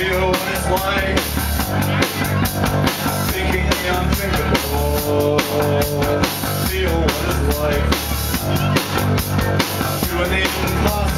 Feel what it's like Thinking the unthinkable Feel what it's like Doing the impossible